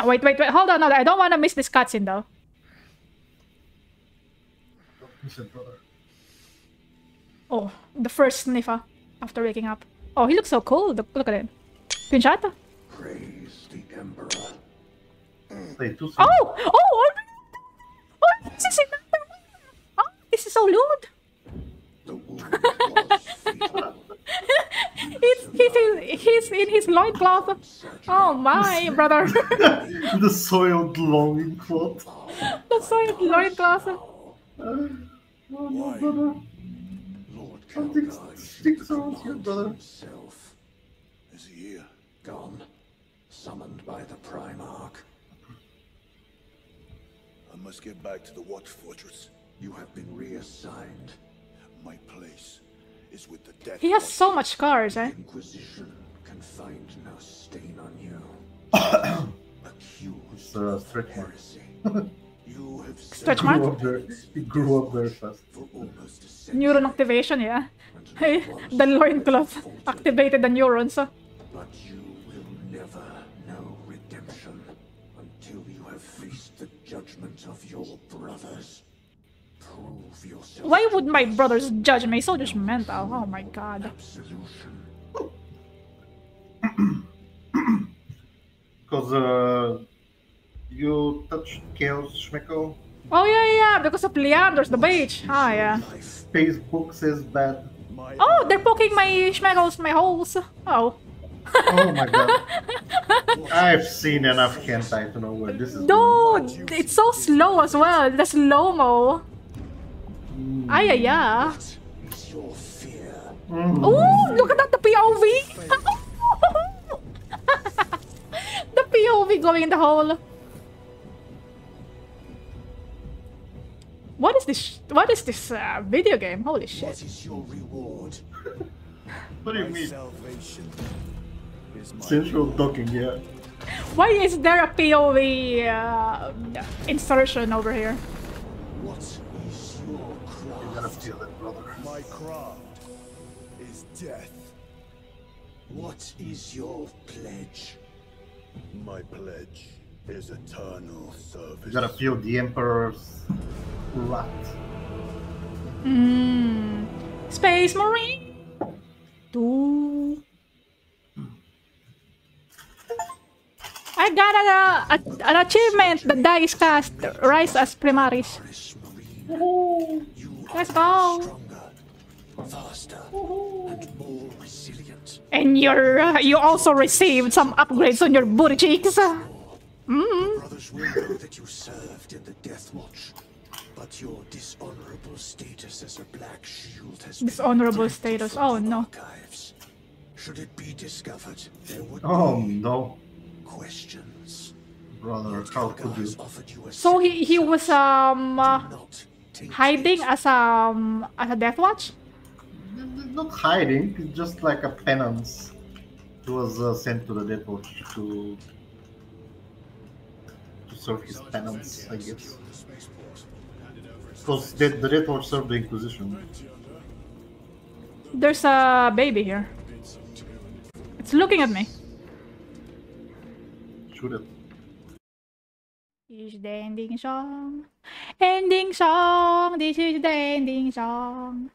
Uh, wait, wait, wait. Hold on, hold on. I don't want to miss this cutscene though. Listen, brother. Oh, the first sniffer after waking up. Oh, he looks so cool. Look, look at him. Pinchata. Praise the Emperor. Wait, two Oh, oh, oh, oh, He's, he's, in, he's in his loincloth. Oh my, brother. the soiled longing cloth. That's so loincloth. Oh no, brother. Lord Something Calgar sticks around here, brother. himself. Is he here? Gone. Summoned by the Primarch. I must get back to the Watch Fortress. You have been reassigned. My place is with the Death He has so much scars, eh? Inquisition can find no stain on you. Accused uh, of stretch mark. heresy. you have Stretch mark? Grew he grew up very fast. for almost a. Neuron activation, yeah. Hey, the loincloth have activated the neurons. uh. But you will never know redemption until you have faced the judgment of your brothers. Why would my brothers judge me? So judgmental. Oh my god. Because uh, you touched Chaos Schmecko. Oh yeah, yeah, because of Leandros the beach. Ah, yeah. Facebook says bad. Oh, they're poking my schmeggles, my holes. Oh. Oh my god. I've seen enough hentai to know where this is Dude, it's so slow as well. The slow-mo. Ay, ay, ay. is your fear. going. Ooh, look at that, the POV. the POV going in the hole. What is this? What is this uh, video game? Holy shit! What is your reward? What do you mean? salvation is my Central docking, yeah. Why is there a POV uh, insertion over here? What is your You gotta feel it, brother. My craft is death. What is your pledge? My pledge is eternal service. You gotta feel the Emperor's wrath. Mm. Space Marine. Two. I got a, a, an achievement. The dice cast rise as primaris. Paris Marine. You Let's go. stronger, faster, and more resilient. And you're uh, you also received some upgrades on your booty cheeks. Mm. Brothers will know that you served in the Death Watch, but your dishonorable status as a Black Shield has Dishonorable threatened status. Oh, no. Archives. Should it be discovered, there would Oh be no, questions. brother, how could you? offered you a So he he was um uh, not take hiding it. as um as a Death Watch. Not hiding, just like a penance. He was uh, sent to the Death Watch to to serve his penance, I guess. Because the, the Death Watch served the Inquisition. There's a baby here. It's looking at me. Shoot it. This is the ending song. Ending song. This is the ending song.